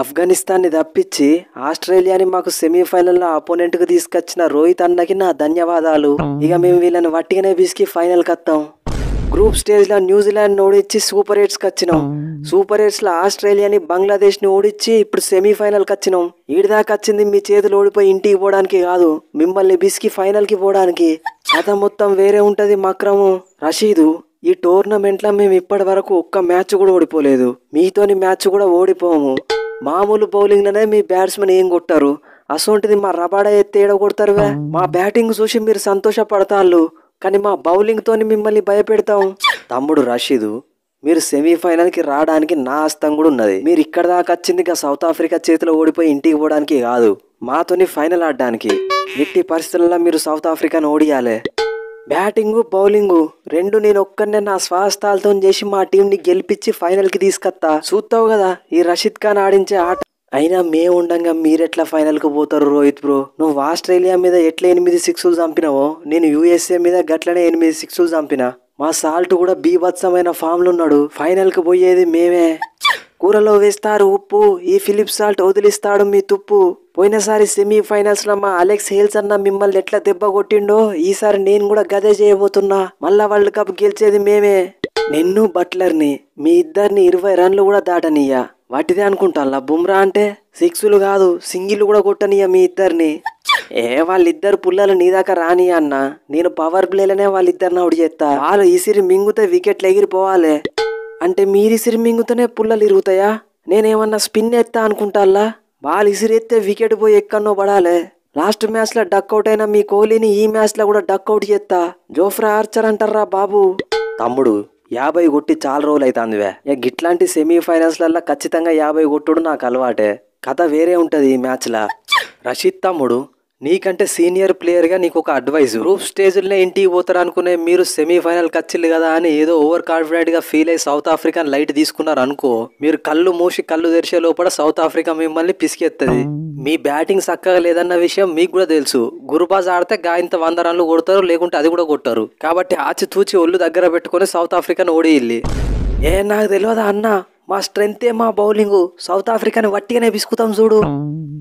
ఆఫ్ఘనిస్తాన్ని తప్పించి ఆస్ట్రేలియాని మాకు సెమీఫైనల్లో అపోనెంట్కి తీసుకొచ్చిన రోహిత్ అన్నకి నా ధన్యవాదాలు. ఇక మేము వీళ్ళని వట్టిగానే పిసికి ఫైనల్కి వస్తాం గ్రూప్ స్టేజ్లో న్యూజిలాండ్ ఓడించి సూపర్ ఎయిట్స్కి వచ్చినాం. సూపర్ ఎయిట్స్లో ఆస్ట్రేలియాని బంగ్లాదేశ్ని ఓడించి ఇప్పుడు సెమీఫైనల్కి వచ్చినాం. ఈడిదాకా వచ్చింది మీ చేతులు ఓడిపోయి ఇంటికి పోవడానికి కాదు మిమ్మల్ని బిస్కి ఫైనల్కి పోవడానికి. కథ మొత్తం వేరే ఉంటది మక్రము. రషీదు ఈ టోర్నమెంట్లో మేము ఇప్పటి వరకు ఒక్క మ్యాచ్ కూడా ఓడిపోలేదు. మీతోని మ్యాచ్ కూడా ఓడిపోము. మామూలు బౌలింగ్లోనే మీ బ్యాట్స్మెన్ ఏం కొట్టారు? అసొంటిది మా రబాడా ఎత్తి ఏడ కొడతారువే మా బ్యాటింగ్ చూసి మీరు సంతోషపడతాళ్ళు కానీ మా బౌలింగ్తోని మిమ్మల్ని భయపెడతాం. తమ్ముడు రషీదు మీరు సెమీఫైనల్కి రావడానికి నా హస్తం కూడా ఉన్నది. మీరు ఇక్కడ దాకా వచ్చింది ఇక సౌత్ ఆఫ్రికా చేతిలో ఓడిపోయి ఇంటికి పోవడానికి కాదు మాతోని ఫైనల్ ఆడడానికి. ఎట్టి పరిస్థితుల్లో మీరు సౌత్ ఆఫ్రికాను ఓడియాలే. బ్యాటింగు బౌలింగు రెండు నేను ఒక్కనే నా స్వాస్థాలతో చేసి మా టీంని గెలిపించి ఫైనల్కి తీసుకొస్తా చూస్తావు కదా ఈ రషీద్ ఖాన్ ఆడించే ఆట. అయినా మేము ఉండగా మీరెట్లా ఫైనల్కి పోతారు రోహిత్ బ్రో? నువ్వు ఆస్ట్రేలియా మీద ఎట్లా ఎనిమిది సిక్స్లు చంపినావో? నేను యూఎస్ఏ మీద గట్లనే ఎనిమిది సిక్స్లు చంపిన. మా సాల్ట్ కూడా బీభత్సమైన ఫామ్లో ఉన్నాడు ఫైనల్కి పోయేది మేమే. కూరలో వేస్తారు ఉప్పు ఈ ఫిలిప్ సాల్ట్ వదిలిస్తాడు మీ తుప్పు. పోయినసారి సెమీఫైనల్స్లో మా అలెక్స్ హేల్స్ అన్న మిమ్మల్ని ఎట్లా దెబ్బ కొట్టిండో ఈసారి నేను కూడా గదే చేయబోతున్నా. మళ్ళా వరల్డ్ కప్ గెలిచేది మేమే. నిన్ను బట్లర్ని మీ ఇద్దరిని ఇరవై రన్లు కూడా దాటనియ్యా. వాటిదే అనుకుంటా బుమ్రా అంటే? సిక్స్లు కాదు సింగిల్ కూడా కొట్టనియ్యా మీ ఇద్దరిని. ఏ వాళ్ళిద్దరు పుల్లలు నీ దాకా రాని అన్న. నేను పవర్ ప్లేలనే వాళ్ళిద్దరిని అవుట్ చేస్తా వాళ్ళు ఈసిరి మింగుతే వికెట్లు ఎగిరిపోవాలి. అంటే మీరిసిరి మింగుతూనే పుల్లలు ఇరుగుతాయా నేనేమన్నా స్పిన్ ఎత్తా అనుకుంటాల్లా? బాల్ ఇసిరెత్తే వికెట్ పోయి ఎక్కడనో పడాలే. లాస్ట్ మ్యాచ్లో డక్అవుట్ అయిన మీ కోహ్లీని ఈ మ్యాచ్లో కూడా డక్అవుట్ చేస్తా జోఫ్రా ఆర్చర్ అంటారా బాబు? తమ్ముడు యాభై కొట్టి చాలా రోజులు అవుతుందివే ఇక గిట్లాంటి సెమీఫైనల్స్లల్లో ఖచ్చితంగా యాభై కొట్టుడు నాకు అలవాటే. కథ వేరే ఉంటుంది ఈ మ్యాచ్లా. రషీద్ తమ్ముడు నీకంటే సీనియర్ ప్లేయర్గా నీకు ఒక అడ్వైజ్. గ్రూప్ స్టేజ్లోనే ఇంటికి పోతారు అనుకునే మీరు సెమీఫైనల్కి వచ్చిల్లు కదా అని ఏదో ఓవర్ కాన్ఫిడెంట్గా ఫీల్ అయ్యి సౌత్ ఆఫ్రికాన్ లైట్ తీసుకున్నారు అనుకో మీరు కళ్ళు మూసి కళ్ళు తెరిచే లోపల సౌత్ ఆఫ్రికా మిమ్మల్ని పిసికెత్తది. మీ బ్యాటింగ్ చక్కగా లేదన్న విషయం మీకు కూడా తెలుసు. గురుబాజ్ ఆడితే గాయంత వంద రన్లు కొడతారు లేకుంటే అది కూడా కొట్టారు. కాబట్టి ఆచితూచి ఒళ్ళు దగ్గర పెట్టుకొని సౌత్ ఆఫ్రికాను ఓడియిల్లి. ఏ నాకు తెలియదా అన్న? మా స్ట్రెంతే మా బౌలింగ్. సౌత్ ఆఫ్రికాని వట్టిగానే పిసుకుతాం చూడు.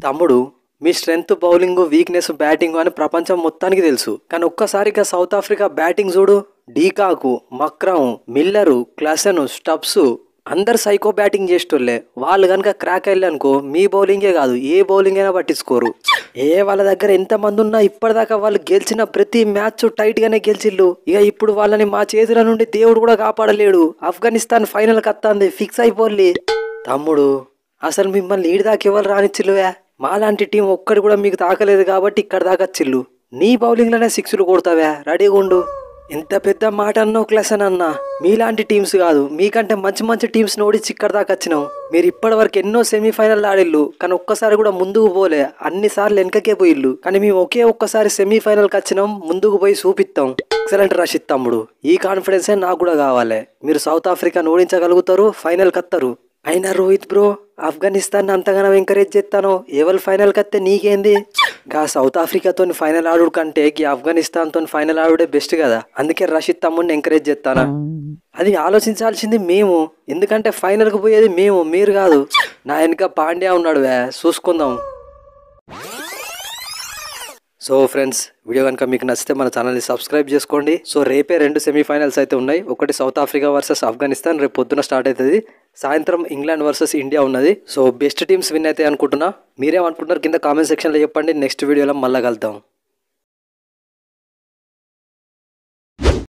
తమ్ముడు మీ స్ట్రెంగ్త్ బౌలింగ్ వీక్నెస్ బ్యాటింగ్ అని ప్రపంచం మొత్తానికి తెలుసు. కానీ ఒక్కసారిగా సౌత్ ఆఫ్రికా బ్యాటింగ్ చూడు de Kock Markram Miller Klaasen Stubbs అందరు సైకో బ్యాటింగ్ చేసేటోళ్ళే. వాళ్ళు కనుక క్రాక్ అయ్యారు అనుకో మీ బౌలింగే కాదు ఏ బౌలింగ్ అయినా పట్టించుకోరు. ఏ వాళ్ళ దగ్గర ఎంతమంది ఉన్నా ఇప్పటిదాకా వాళ్ళు గెలిచిన ప్రతి మ్యాచ్ టైట్గానే గెలిచిల్లు ఇక ఇప్పుడు వాళ్ళని మా చేతుల నుండి దేవుడు కూడా కాపాడలేడు. ఆఫ్ఘనిస్తాన్ ఫైనల్ కత్తాంది ఫిక్స్ అయిపోలే తమ్ముడు అసలు మిమ్మల్ని ఈడి దాకా ఎవరు రానిచ్చిల్లువే? మాలాంటి టీం ఒక్కడి కూడా మీకు తాకలేదు కాబట్టి ఇక్కడ దాకా చిల్లు. నీ బౌలింగ్లోనే సిక్స్లు కొడతావా. రెడీగా ఉండు ఎంత పెద్ద మాట అన్నావు క్లసన్ అన్న. మీలాంటి టీమ్స్ కాదు. మీకంటే మంచి మంచి టీమ్స్ ఓడించి ఇక్కడ దాకా వచ్చినాం. మీరు ఇప్పటి వరకు ఎన్నో సెమీఫైనల్ ఆడిల్లు. కానీ ఒక్కసారి కూడా ముందుకు పోలే. అన్ని సార్లు వెనకకే పోయిల్లు. కానీ మేము ఒకే ఒక్కసారి సెమీఫైనల్కి వచ్చినాం. ముందుకు పోయి చూపిస్తాం ఎక్సలెంట్ రషిత్ తమ్ముడు. ఈ కాన్ఫిడెన్సే నాకు కూడా కావాలి. మీరు సౌత్ ఆఫ్రికాను ఓడించగలుగుతారు ఫైనల్కి వస్తారు అయినా రోహిత్ బ్రో ఆఫ్ఘనిస్తాన్ అంతగానో ఎంకరేజ్ చేస్తాను ఎవరు ఫైనల్ కత్తే నీకేంది? గా సౌత్ ఆఫ్రికాతో ఫైనల్ ఆడు కంటే గీ ఆఫ్ఘనిస్తాన్తో ఫైనల్ ఆడుడే బెస్ట్ కదా. అందుకే రషీద్ తమ్ముడిని ఎంకరేజ్ చేస్తానా? అది ఆలోచించాల్సింది మేము. ఎందుకంటే ఫైనల్కి పోయేది మేము మీరు కాదు. నా వెనుక పాండ్యా ఉన్నాడు వే చూసుకుందాం. సో ఫ్రెండ్స్ వీడియో కనుక మీకు నచ్చితే మన ఛానల్ని సబ్స్క్రైబ్ చేసుకోండి. సో రేపే రెండు సెమీఫైనల్స్ అయితే ఉన్నాయి. ఒకటి సౌత్ ఆఫ్రికా వర్సెస్ ఆఫ్ఘనిస్తాన్ రేపు పొద్దున స్టార్ట్ అవుతుంది. సాయంత్రం ఇంగ్లాండ్ వర్సెస్ ఇండియా ఉన్నది. సో బెస్ట్ టీమ్స్ విన్ అయితే అనుకుంటున్నా. మీరేమనుకుంటున్నారు? కింద కామెంట్ సెక్షన్లో చెప్పండి. నెక్స్ట్ వీడియోలో మళ్ళీ కలుద్దాం.